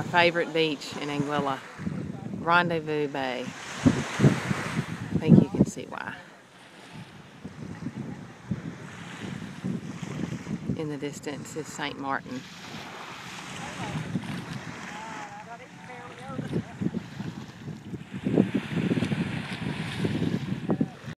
my favorite beach in Anguilla, Rendezvous Bay. I think you can see why. In the distance is St. Martin.